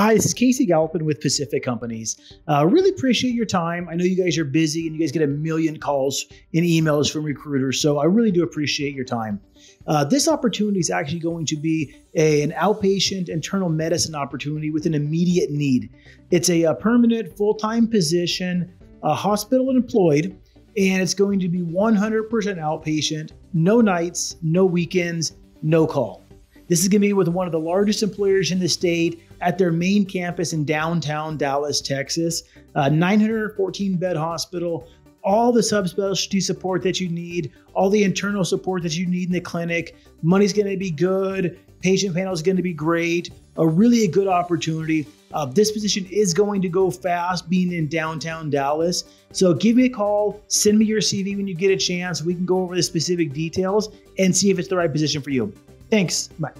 Hi, this is Casey Galpin with Pacific Companies. Uh, really appreciate your time. I know you guys are busy and you guys get a million calls and emails from recruiters, so I really do appreciate your time. Uh, this opportunity is actually going to be a, an outpatient internal medicine opportunity with an immediate need. It's a, a permanent full time position, uh, hospital employed, and it's going to be 100% outpatient, no nights, no weekends, no call. This is going to be with one of the largest employers in the state at their main campus in downtown Dallas, Texas. 914 bed hospital, all the subspecialty support that you need, all the internal support that you need in the clinic. Money's going to be good. Patient panel is going to be great. A really a good opportunity. Uh, this position is going to go fast being in downtown Dallas. So give me a call, send me your CV when you get a chance. We can go over the specific details and see if it's the right position for you. Thanks. Bye.